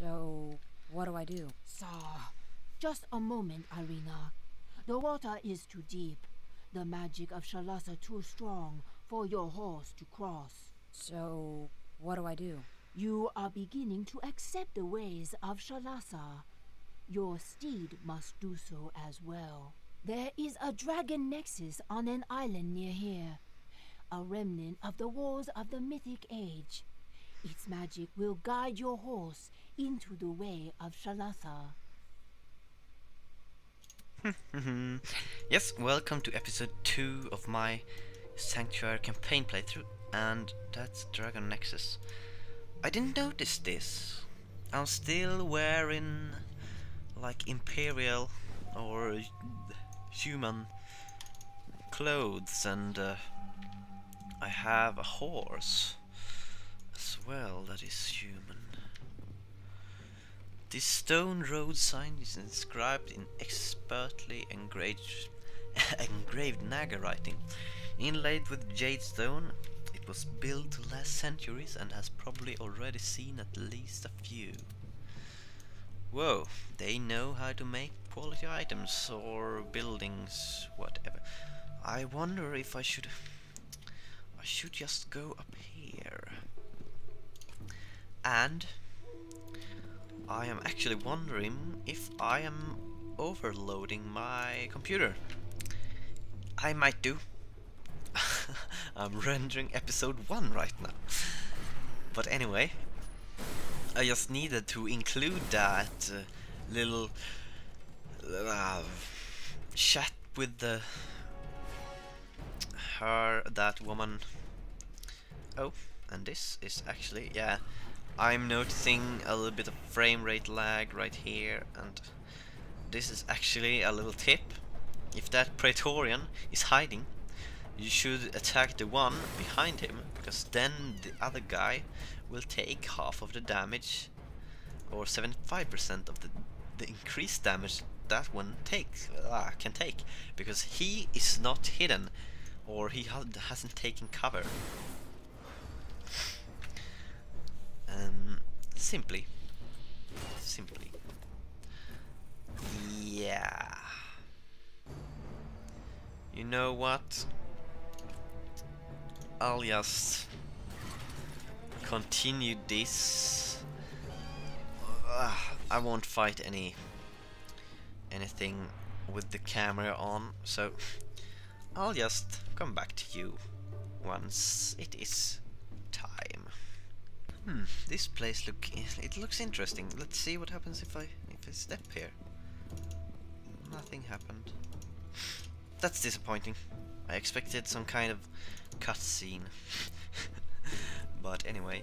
So, what do I do? Sir, just a moment, Irina. The water is too deep. The magic of Shalasa too strong for your horse to cross. So, what do I do? You are beginning to accept the ways of Shalasa. Your steed must do so as well. There is a dragon nexus on an island near here, a remnant of the wars of the mythic age. Its magic will guide your horse into the way of Shalasa. yes, welcome to episode 2 of my Sanctuary campaign playthrough, and that's Dragon Nexus. I didn't notice this. I'm still wearing like imperial or human clothes and uh, I have a horse as well that is human. This stone road sign is inscribed in expertly engraved, engraved Naga writing, inlaid with jade stone. It was built to last centuries and has probably already seen at least a few. Whoa, they know how to make quality items or buildings, whatever. I wonder if I should... I should just go up here. And I am actually wondering if I am overloading my computer. I might do. I'm rendering episode 1 right now. But anyway, I just needed to include that uh, little uh, chat with the her, that woman. Oh, and this is actually, yeah, I'm noticing a little bit of frame rate lag right here and this is actually a little tip. If that Praetorian is hiding, you should attack the one behind him because then the other guy will take half of the damage or 75% of the, the increased damage that one takes uh, can take because he is not hidden or he ha hasn't taken cover um, simply. Simply. Yeah. You know what? I'll just continue this. I won't fight any anything with the camera on, so I'll just come back to you once it is this place look it looks interesting. Let's see what happens if I if I step here. Nothing happened. That's disappointing. I expected some kind of cutscene. but anyway.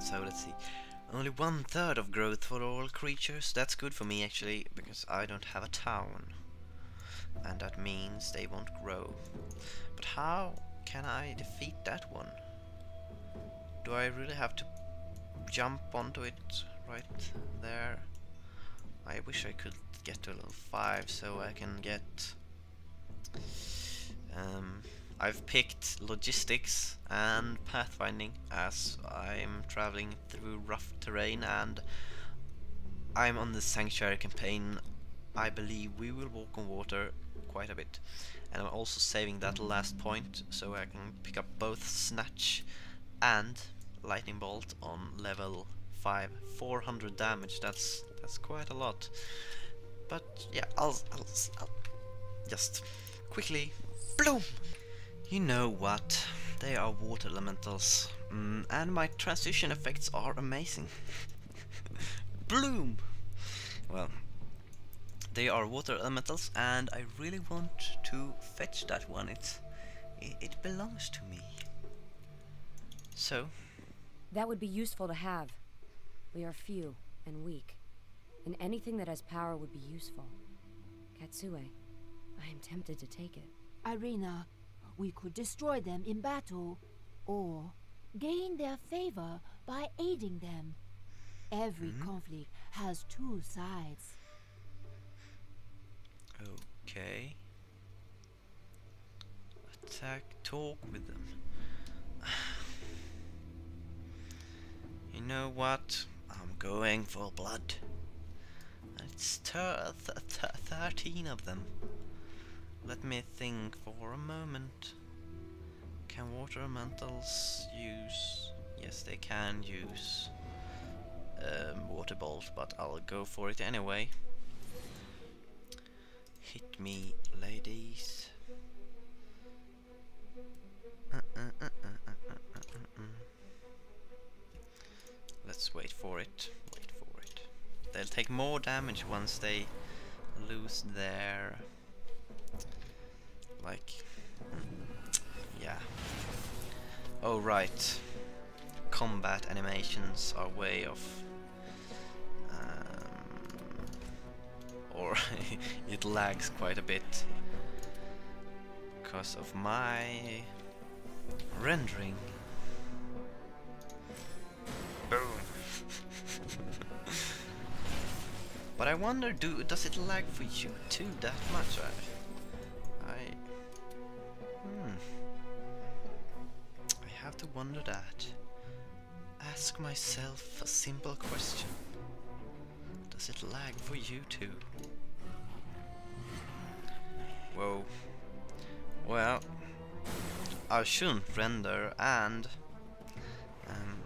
So let's see. Only one third of growth for all creatures. That's good for me actually, because I don't have a town. And that means they won't grow. But how can I defeat that one? Do I really have to jump onto it right there? I wish I could get to level 5 so I can get... Um, I've picked logistics and pathfinding as I'm traveling through rough terrain and I'm on the sanctuary campaign. I believe we will walk on water quite a bit and I'm also saving that last point so I can pick up both snatch and lightning bolt on level 5 400 damage that's that's quite a lot. But yeah I'll, I'll, I'll just quickly bloom! You know what? They are water elementals. Mm, and my transition effects are amazing. Bloom! Well they are water elementals and I really want to fetch that one. It's it, it belongs to me. So? That would be useful to have. We are few and weak, and anything that has power would be useful. Katsue, I am tempted to take it. Irina, we could destroy them in battle, or gain their favor by aiding them. Every mm -hmm. conflict has two sides. Okay. Attack, talk with them. You know what? I'm going for blood. It's th th 13 of them. Let me think for a moment. Can water mantles use... Yes, they can use um, water bolt, but I'll go for it anyway. Hit me, ladies. Let's wait for it. Wait for it. They'll take more damage once they lose their like yeah. Oh right. Combat animations are way of um, or it lags quite a bit because of my rendering. But I wonder, do does it lag for you too that much? I, I, hmm. I have to wonder that. Ask myself a simple question. Does it lag for you too? Whoa. Well, I shouldn't render and um,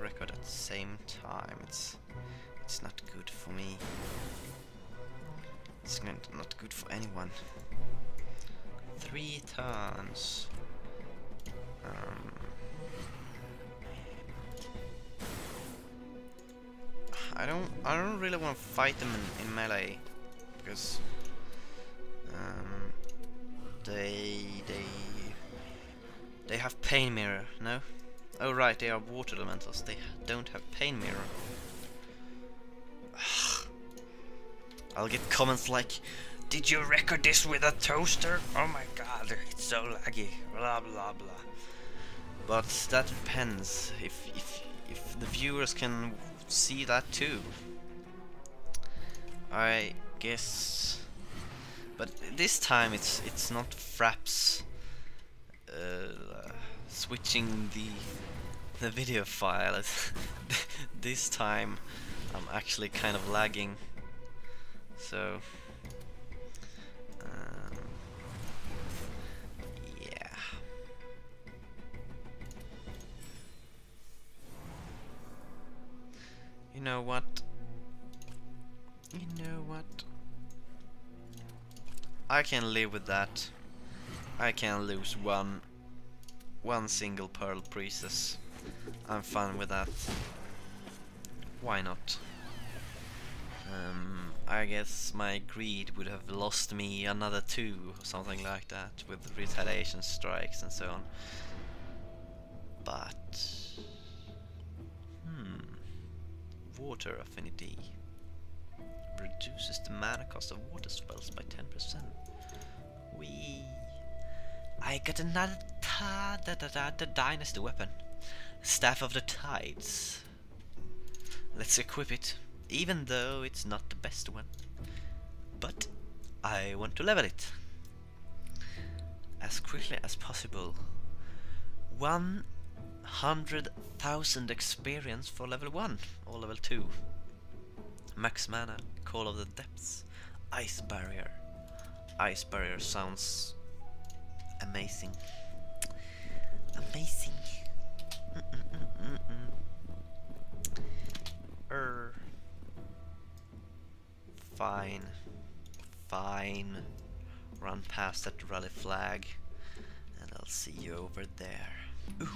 record at the same time. It's it's not good for me. It's not good for anyone. Three turns. Um, I don't I don't really want to fight them in, in melee because um, they they they have pain mirror, no? Oh right, they are water elementals. They don't have pain mirror. I'll get comments like, "Did you record this with a toaster? Oh my god, it's so laggy." Blah blah blah. But that depends. If if if the viewers can see that too, I guess. But this time it's it's not Fraps uh, switching the the video file. this time I'm actually kind of lagging. So um, yeah. You know what? You know what? I can live with that. I can lose one one single pearl priestess. I'm fine with that. Why not? Um, I guess my greed would have lost me another two or something like that with retaliation strikes and so on. But hmm, water affinity reduces the mana cost of water spells by 10%. We I got another ta da da da da dynasty weapon. Staff of the Tides. Let's equip it, even though it's not the best one. But I want to level it as quickly as possible. 100,000 experience for level 1 or level 2. Max mana, Call of the Depths, Ice Barrier. Ice Barrier sounds amazing. Amazing. Fine. Fine. Run past that rally flag and I'll see you over there. Ooh.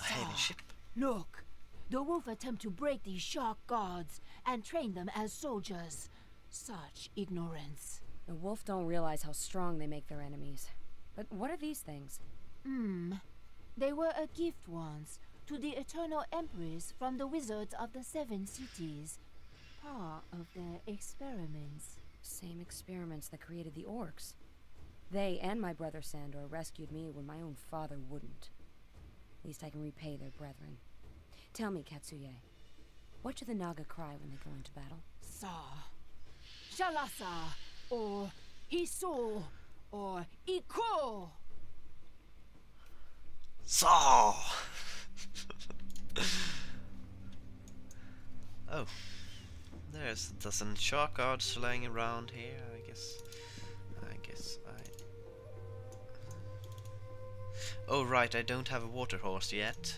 A hailing ship. Look! The wolf attempt to break these shark guards and train them as soldiers. Such ignorance. The wolf don't realize how strong they make their enemies. But what are these things? Hmm. They were a gift once to the Eternal Empress from the Wizards of the Seven Cities. Part of their experiments. Same experiments that created the orcs. They and my brother Sandor rescued me when my own father wouldn't. At least I can repay their brethren. Tell me, Katsuye, what do the Naga cry when they go into battle? Sa. Shalasa. Or Hiso. Or Iko. Saw. Oh, there's a dozen shark guards laying around here. I guess. I guess I. Oh right, I don't have a water horse yet.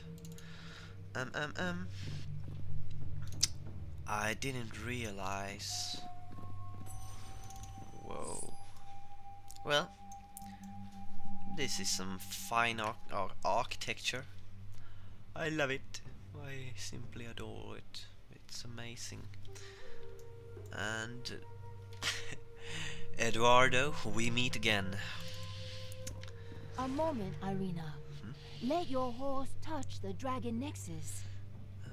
Um um um. I didn't realize. Whoa. Well, this is some fine ar ar architecture. I love it. I simply adore it. It's amazing. And Eduardo, we meet again. A moment, Irina. Hmm? Let your horse touch the dragon nexus.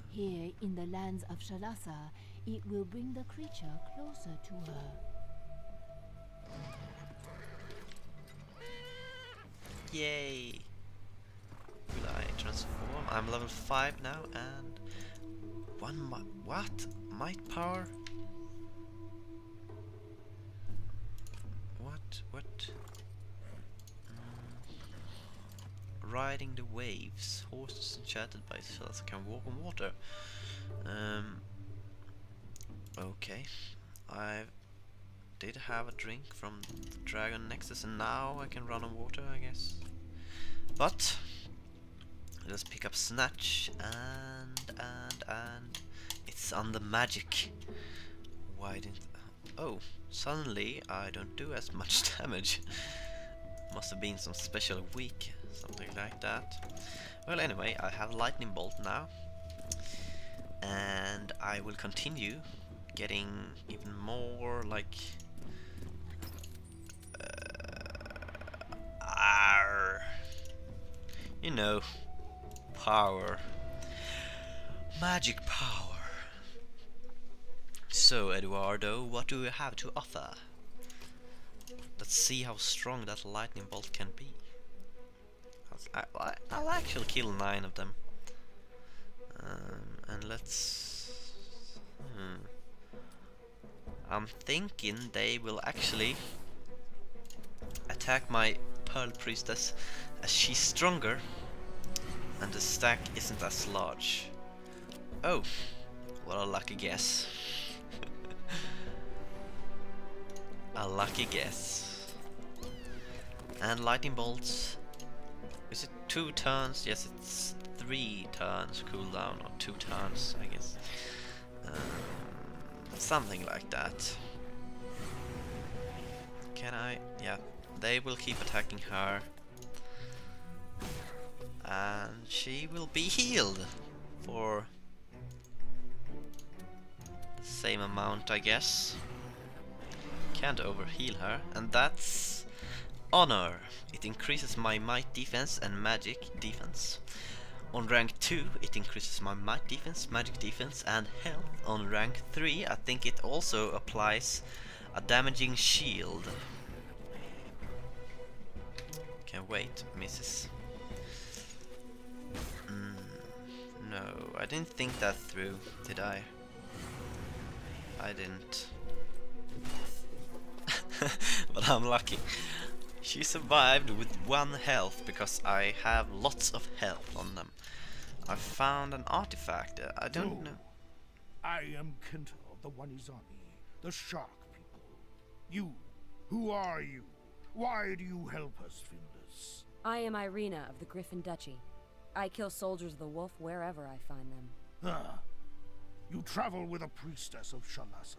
Here in the lands of Shalasa, it will bring the creature closer to her. Yay! Will I transform? I'm level 5 now and one what? Might power? What? Riding the waves. Horses enchanted by cells can walk on water. Um, okay. I did have a drink from the Dragon Nexus and now I can run on water, I guess. But let's pick up Snatch and and and it's on the magic. Why didn't Oh, suddenly I don't do as much damage. Must have been some special week, something like that. Well anyway, I have Lightning Bolt now. And I will continue getting even more like uh, Arr. You know, power. Magic power. So, Eduardo, what do you have to offer? Let's see how strong that lightning bolt can be. I, I, I'll actually kill nine of them. Um, and let's... Hmm. I'm thinking they will actually attack my Pearl Priestess as she's stronger and the stack isn't as large. Oh, what a lucky guess. A lucky guess. And lightning bolts. Is it two turns? Yes, it's three turns cooldown, or two turns, I guess. Um, something like that. Can I? Yeah, they will keep attacking her. And she will be healed for the same amount, I guess. Can't overheal her, and that's honor. It increases my might defense and magic defense. On rank 2 it increases my might defense, magic defense and health. On rank 3 I think it also applies a damaging shield. Can't wait, misses. Mm, no, I didn't think that through, did I? I didn't. but I'm lucky. She survived with one health because I have lots of health on them. I found an artifact. uh, I don't No. know. I am Kento of the Wanizame, the Shark people. You, who are you? Why do you help us, Findus? I am Irina of the Griffin Duchy. I kill soldiers of the wolf wherever I find them. Ah, you travel with a priestess of Shalasa.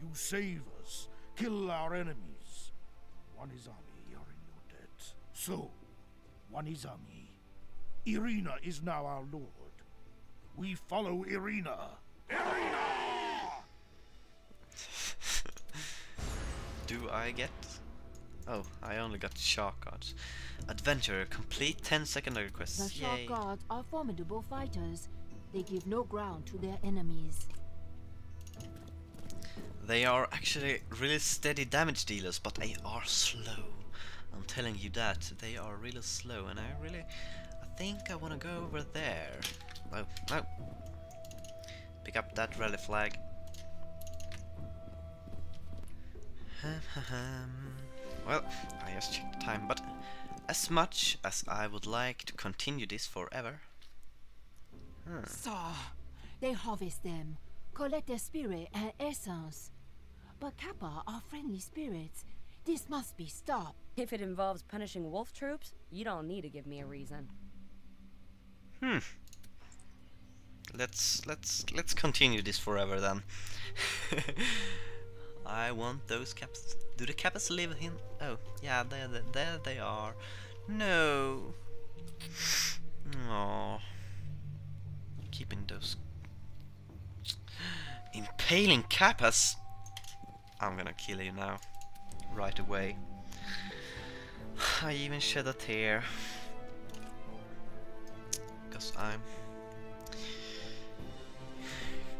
You save us, kill our enemies. Wanizame are in your debt. So, Wanizame, Irina is now our lord. We follow Irina. Irina! Do I get? Oh, I only got shark guards. Adventure, complete 10 secondary The quests. Shark Yay. Guards are formidable fighters. They give no ground to their enemies. They are actually really steady damage dealers, but they are slow. I'm telling you that. They are really slow, and I really... I think I want to go over there. No, no. Pick up that rally flag. well, I just checked the time, but as much as I would like to continue this forever... Hmm. Saw. They harvest them. collect their spirit and essence. But Kappa are friendly spirits. This must be stopped. If it involves punishing wolf troops, you don't need to give me a reason. Hmm. Let's let's let's continue this forever then. I want those caps. Do the caps live in? Oh, yeah, there, there, there they are. No. Oh. Keeping those impaling kappas. I'm gonna kill you now, right away. I even shed a tear. Because I'm...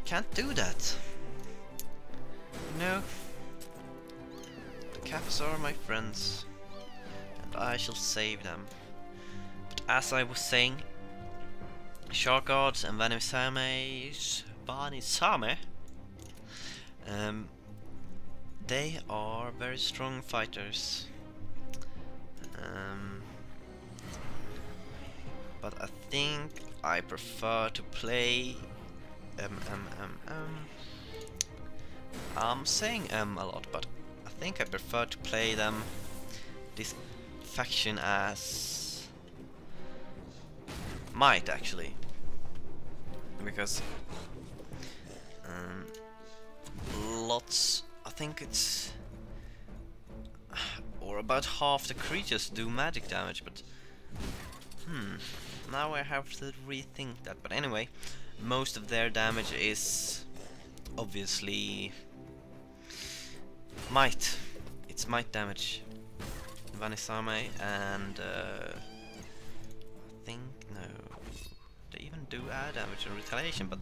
Can't do that. No. The Kappas are my friends. And I shall save them. But as I was saying, Shark Guards and Vanisame's Vanisame um, they are very strong fighters. Um, but I think I prefer to play um, um, um, um. I'm saying um a lot, but I think I prefer to play them this faction as might actually because um, lots think it's or about half the creatures do magic damage but hmm now I have to rethink that. But anyway most of their damage is obviously might. It's might damage. Vanisame and uh, I think no they even do air damage and retaliation but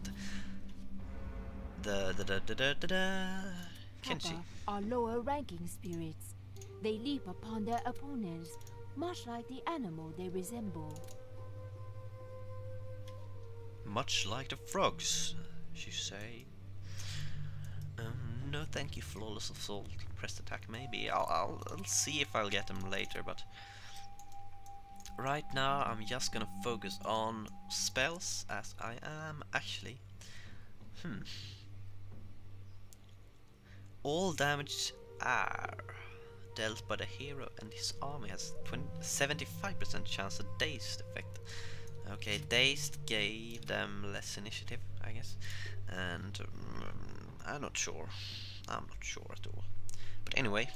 the the da da da da da Kenshi are lower ranking spirits. They leap upon their opponents, much like the animal they resemble. much like the frogs she say. Um, no thank you flawless assault pressed attack maybe. I'll, I'll, I'll see if I'll get them later but right now I'm just gonna focus on spells as I am actually. Hmm all damage are dealt by the hero and his army has 75% chance of dazed effect. Okay, dazed gave them less initiative, I guess, and um, I'm not sure. I'm not sure at all. But anyway,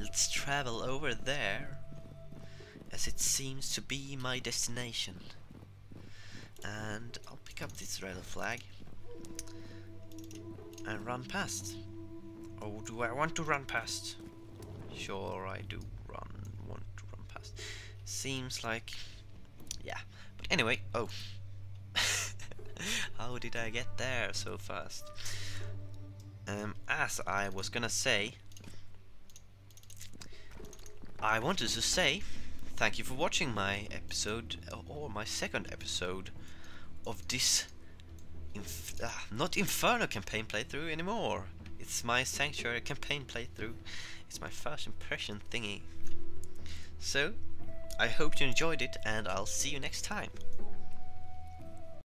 let's travel over there, as it seems to be my destination. And I'll pick up this red flag and run past. Oh, do I want to run past? Sure, I do run want to run past. Seems like, yeah. But anyway, oh, how did I get there so fast? Um, as I was gonna say, I wanted to say thank you for watching my episode or my second episode of this Inf uh, not Inferno campaign playthrough anymore. It's my Sanctuary campaign playthrough. It's my first impression thingy. So, I hope you enjoyed it and I'll see you next time.